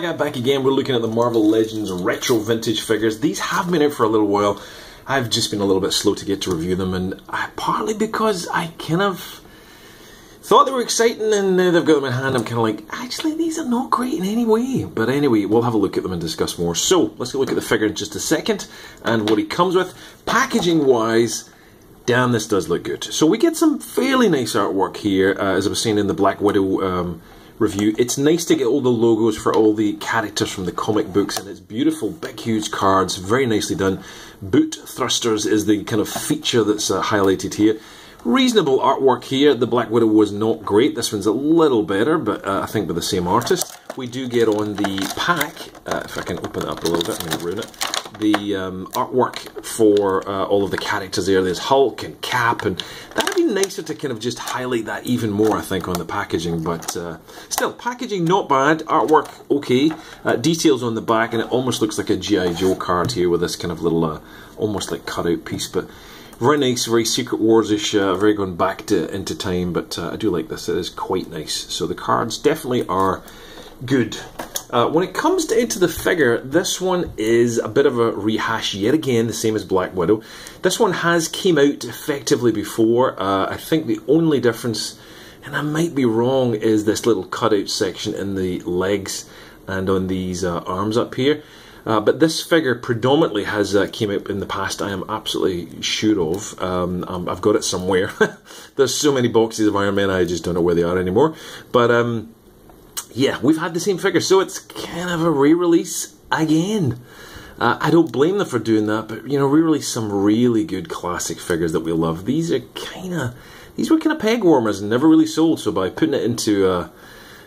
I got back again. We're looking at the Marvel Legends retro vintage figures. These have been out for a little while. I've just been a little bit slow to get to review them, and I, partly because I kind of thought they were exciting, and now they've got them in hand. I'm kind of like, actually, these are not great in any way. But anyway, we'll have a look at them and discuss more. So let's look at the figure in just a second and what he comes with. Packaging wise, damn, this does look good. So we get some fairly nice artwork here, uh, as I was saying in the Black Widow. Um, review. It's nice to get all the logos for all the characters from the comic books, and it's beautiful, big, huge cards, very nicely done. Boot thrusters is the kind of feature that's uh, highlighted here. Reasonable artwork here. The Black Widow was not great. This one's a little better, but uh, I think by the same artist. We do get on the pack, uh, if I can open it up a little bit, I'm going to ruin it the um, artwork for uh, all of the characters there. There's Hulk and Cap, and that'd be nicer to kind of just highlight that even more, I think, on the packaging. But uh, still, packaging not bad, artwork okay, uh, details on the back, and it almost looks like a GI Joe card here with this kind of little, uh, almost like cutout piece, but. Very nice, very Secret Wars-ish, uh, very going back to into time, but uh, I do like this. It is quite nice. So the cards definitely are good. Uh, when it comes to into the figure, this one is a bit of a rehash yet again, the same as Black Widow. This one has came out effectively before. Uh, I think the only difference, and I might be wrong, is this little cutout section in the legs and on these uh, arms up here. Uh, but this figure predominantly has uh, came out in the past. I am absolutely sure of. Um, um, I've got it somewhere. There's so many boxes of Iron Man, I just don't know where they are anymore. But um, yeah, we've had the same figure, so it's kind of a re-release again. Uh, I don't blame them for doing that, but you know, re-release some really good classic figures that we love. These are kind of these were kind of peg warmers and never really sold. So by putting it into a,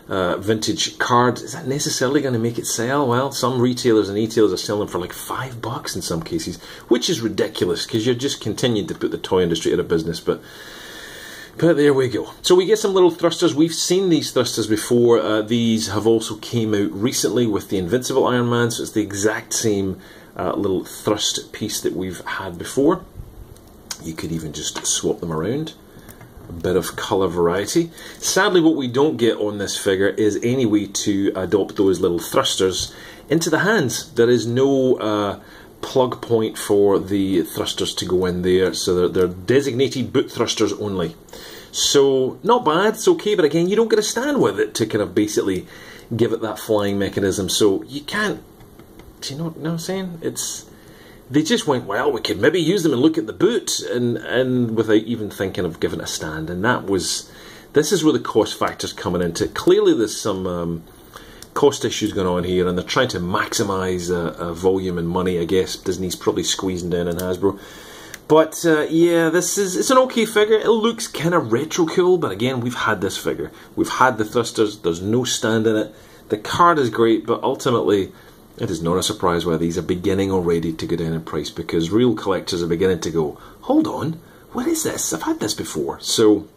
a vintage card, is that necessarily going to make it sell? Well, some retailers and e-tailers are selling for like five bucks in some cases, which is ridiculous because you're just continuing to put the toy industry out of business. But but there we go. So we get some little thrusters. We've seen these thrusters before. Uh, these have also came out recently with the Invincible Iron Man, so it's the exact same uh, little thrust piece that we've had before. You could even just swap them around. A bit of colour variety. Sadly, what we don't get on this figure is any way to adopt those little thrusters into the hands. There is no uh, plug point for the thrusters to go in there, so they're, they're designated boot thrusters only. So, not bad, it's okay, but again, you don't get a stand with it to kind of basically give it that flying mechanism, so you can't. Do you know, know what I'm saying? It's. They just went, well, we could maybe use them and look at the boot, and, and without even thinking of giving a stand, and that was. This is where the cost factor's coming into. Clearly, there's some. Um, cost issues going on here, and they're trying to maximise uh, uh, volume and money. I guess Disney's probably squeezing down in Hasbro. But uh, yeah, this is it's an okay figure. It looks kind of retro cool, but again, we've had this figure. We've had the thrusters. There's no stand in it. The card is great, but ultimately, it is not a surprise why these are beginning already to go down in price because real collectors are beginning to go, hold on, what is this? I've had this before. So,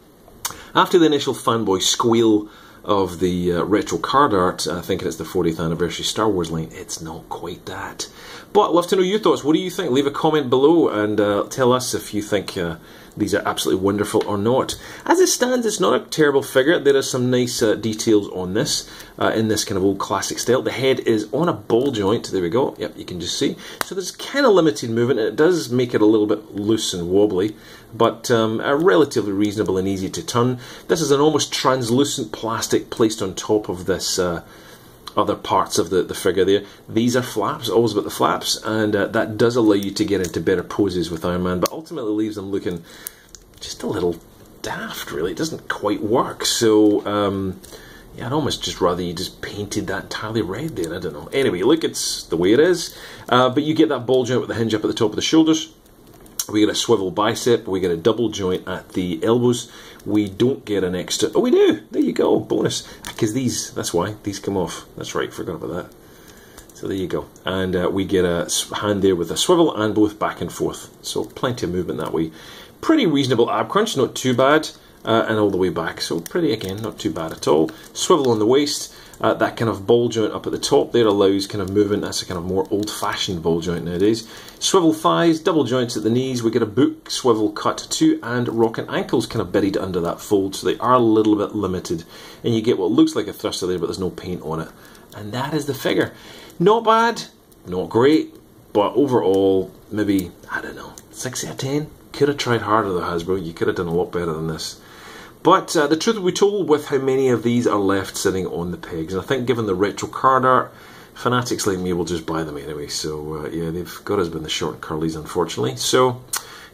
after the initial fanboy squeal of the uh, retro card art, I think it's the 40th anniversary Star Wars line, it's not quite that. But I'd love to know your thoughts. What do you think? Leave a comment below and uh, tell us if you think uh, these are absolutely wonderful or not. As it stands, it's not a terrible figure. There are some nice uh, details on this, uh, in this kind of old classic style. The head is on a ball joint. There we go. Yep, you can just see. So there's kind of limited movement. It does make it a little bit loose and wobbly, but um, relatively reasonable and easy to turn. This is an almost translucent plastic placed on top of this uh, other parts of the, the figure there. These are flaps, always about the flaps, and uh, that does allow you to get into better poses with Iron Man, but ultimately leaves them looking just a little daft, really. It doesn't quite work, so... Um, yeah, I'd almost just rather you just painted that entirely red there. I don't know. Anyway, look, it's the way it is. Uh, but you get that bulge out with the hinge up at the top of the shoulders. We get a swivel bicep. We get a double joint at the elbows. We don't get an extra. Oh, we do. There you go. Bonus. Because these, that's why, these come off. That's right, forgot about that. So there you go. And uh, we get a hand there with a swivel and both back and forth. So plenty of movement that way. Pretty reasonable ab crunch, not too bad. Uh, and all the way back. So pretty, again, not too bad at all. Swivel on the waist. Uh, that kind of ball joint up at the top there allows kind of movement. That's a kind of more old-fashioned ball joint nowadays. Swivel thighs, double joints at the knees. We get a boot swivel cut too, and rocker ankles kind of buried under that fold, so they are a little bit limited. And you get what looks like a thruster there, but there's no paint on it. and that is the figure. Not bad, not great, but overall, maybe, I don't know, 6 out of 10. Could have tried harder though, Hasbro. You could have done a lot better than this. But uh, the truth will be told with how many of these are left sitting on the pegs. And I think given the retro card art, fanatics like me will just buy them anyway. So uh, yeah, they've got us in the short curlies, unfortunately. So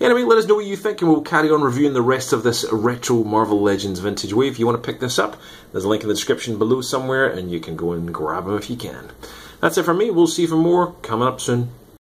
anyway, let us know what you think, and we'll carry on reviewing the rest of this retro Marvel Legends vintage wave. If you want to pick this up, there's a link in the description below somewhere, and you can go and grab them if you can. That's it for me. We'll see you for more coming up soon.